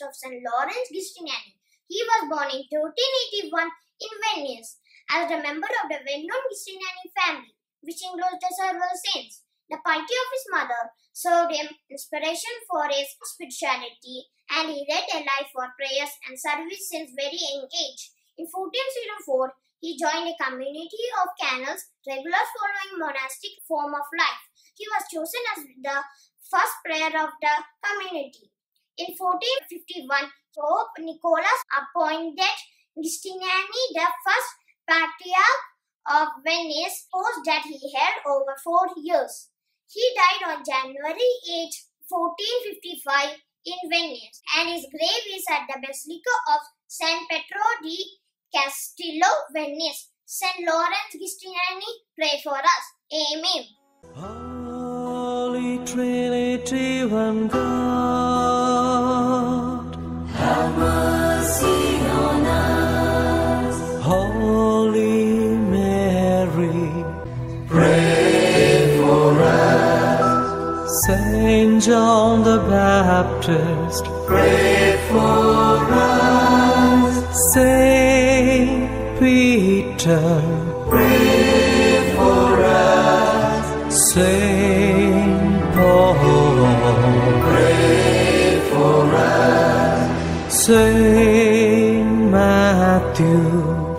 in 1481 in Venice. As a member of the well-known Giustiniani family, which includes several saints, the piety of his mother served him inspiration for his spirituality, and he led a life for prayers and service since very young age. In 1404, he joined a community of canons, regulars following monastic form of life. He was chosen as the first prayer of the community. In 1451, Pope Nicholas appointed Giustiniani the first patriarch of Venice, post that he held over four years. He died on January 8, 1455 in Venice and his grave is at the Basilica of San Pietro di Castello, Venice. St. Lawrence Giustiniani, pray for us. Amen. Holy Trinity, one God. Saint John the Baptist, Pray for us. Saint Peter, Pray for us. Saint Paul, Pray for us. Saint Matthew,